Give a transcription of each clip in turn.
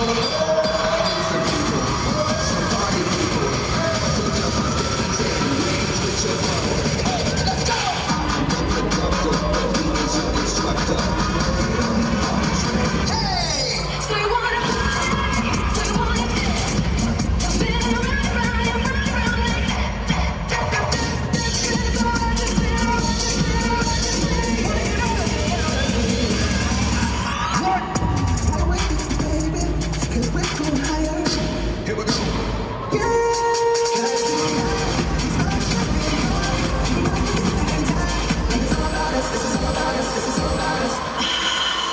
Oh,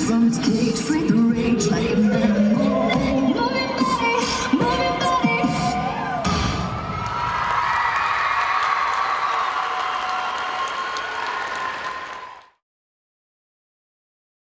from the cage, free the rage like a man.